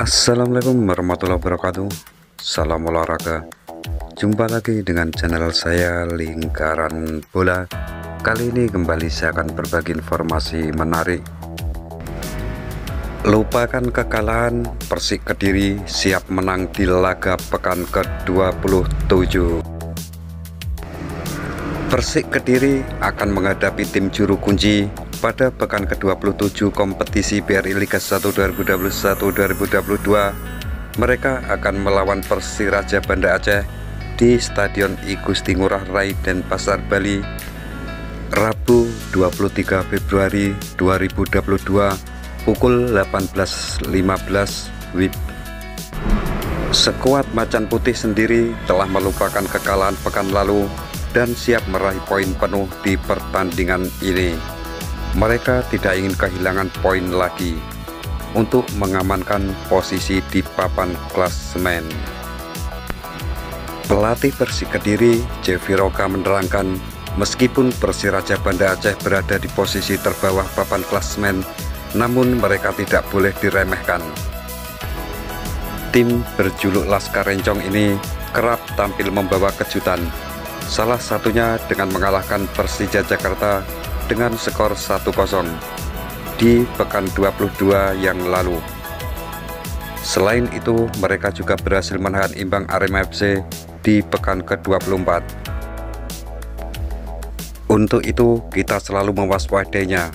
Assalamualaikum warahmatullahi wabarakatuh. Salam olahraga. Jumpa lagi dengan channel saya Lingkaran Bola. Kali ini kembali saya akan berbagi informasi menarik. Lupakan kekalahan Persik Kediri siap menang di laga pekan ke-27. Persik Kediri akan menghadapi tim juru kunci pada pekan ke-27 kompetisi BRI Liga 1 2021-2022 mereka akan melawan Persiraja Banda Aceh di Stadion I Gusti Ngurah Rai dan Pasar Bali Rabu 23 Februari 2022 pukul 18.15 WIB Sekuat Macan Putih sendiri telah melupakan kekalahan pekan lalu dan siap meraih poin penuh di pertandingan ini mereka tidak ingin kehilangan poin lagi untuk mengamankan posisi di papan klasemen. Pelatih Persik Kediri, Jevi Roka menerangkan, meskipun Persiraja Banda Aceh berada di posisi terbawah papan klasemen, namun mereka tidak boleh diremehkan. Tim berjuluk Laskar Rencong ini kerap tampil membawa kejutan, salah satunya dengan mengalahkan Persija Jakarta dengan skor 1-0 di pekan 22 yang lalu. Selain itu, mereka juga berhasil menahan imbang Arema FC di pekan ke-24. Untuk itu, kita selalu mewaspadainya.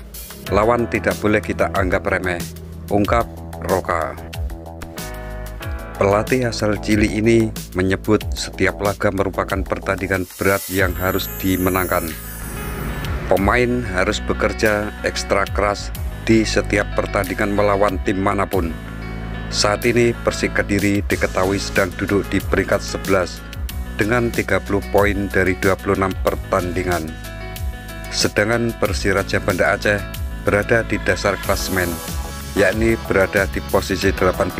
Lawan tidak boleh kita anggap remeh, ungkap Roka. Pelatih asal Chili ini menyebut setiap laga merupakan pertandingan berat yang harus dimenangkan. Pemain harus bekerja ekstra keras di setiap pertandingan melawan tim mana pun. Saat ini Persik Kediri diketahui sedang duduk di peringkat 11 dengan 30 poin dari 26 pertandingan. Sedangkan Persiraja Banda Aceh berada di dasar klasmen, yakni berada di posisi 18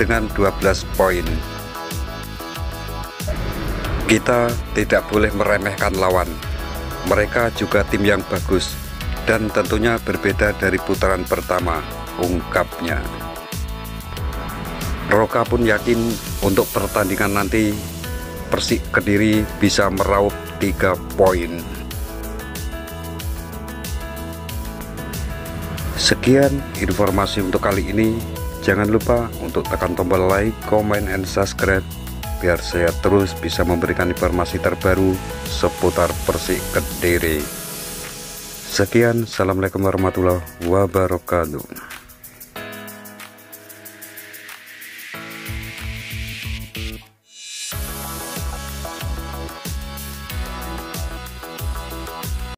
dengan 12 poin. Kita tidak boleh meremehkan lawan mereka juga tim yang bagus dan tentunya berbeda dari putaran pertama, ungkapnya. Roka pun yakin untuk pertandingan nanti Persik Kediri bisa meraup 3 poin. Sekian informasi untuk kali ini. Jangan lupa untuk tekan tombol like, comment, and subscribe biar saya terus bisa memberikan informasi terbaru seputar Persik Kediri. Sekian, Assalamualaikum warahmatullahi wabarakatuh.